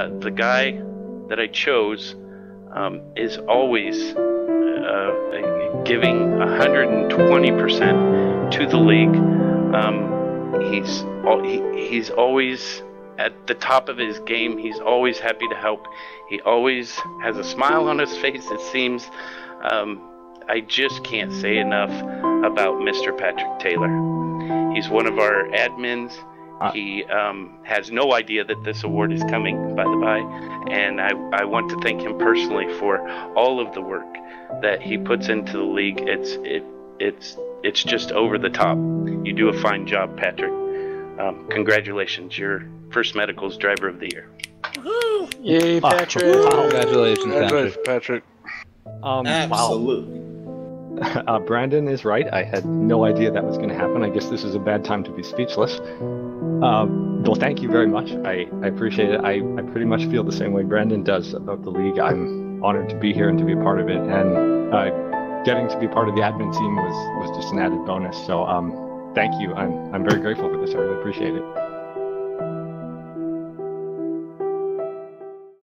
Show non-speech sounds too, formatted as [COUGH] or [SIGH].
Uh, the guy that I chose um, is always uh, giving 120% to the league. Um, he's he, he's always at the top of his game. He's always happy to help. He always has a smile on his [LAUGHS] face. It seems. Um, I just can't say enough about Mr. Patrick Taylor. He's one of our admins. Uh, he um, has no idea that this award is coming, by the by, and I, I want to thank him personally for all of the work that he puts into the league. It's it it's it's just over the top. You do a fine job, Patrick. Um, congratulations, you're first medicals driver of the year. Yay, Ah, Patrick! Congratulations, Congratulations, Patrick. Patrick. Um, wow. [LAUGHS] Uh, Brandon is right. I had no idea that was going to happen. I guess this is a bad time to be speechless. Um, well, thank you very much. I, I appreciate it. I, I pretty much feel the same way Brandon does about the league. I'm honored to be here and to be a part of it. And uh, getting to be part of the admin team was, was just an added bonus. So um, thank you. I'm, I'm very grateful for this. I really appreciate it.